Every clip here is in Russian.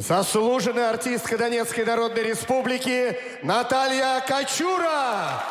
Заслуженный артистка Донецкой Народной Республики Наталья Качура.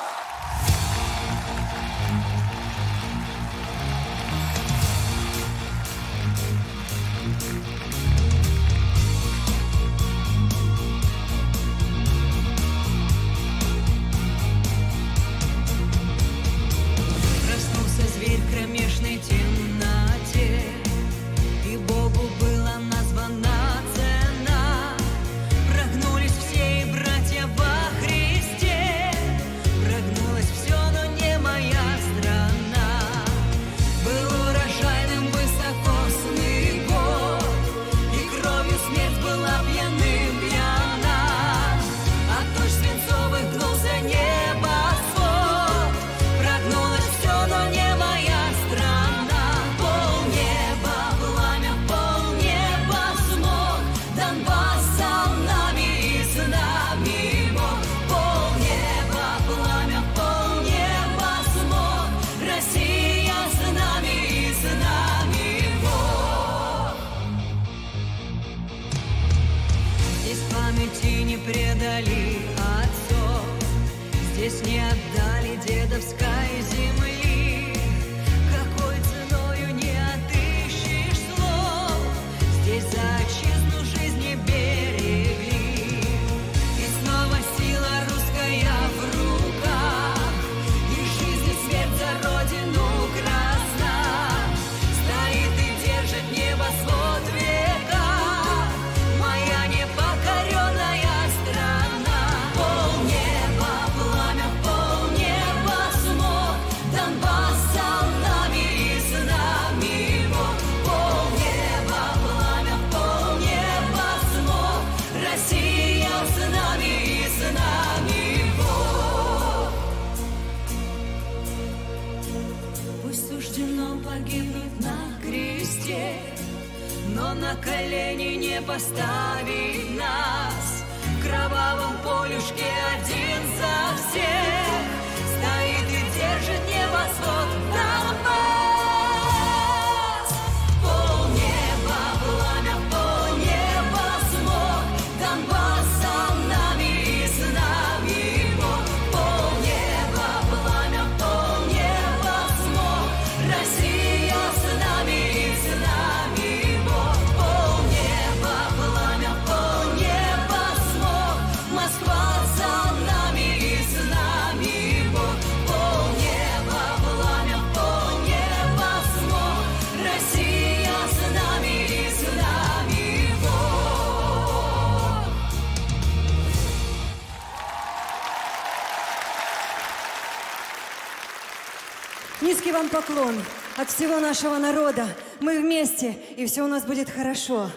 памяти не предали отцов. Здесь нет погибнуть на кресте, но на колени не поставить нас. В кровавом полюшке один за всех. Низкий вам поклон от всего нашего народа. Мы вместе, и все у нас будет хорошо.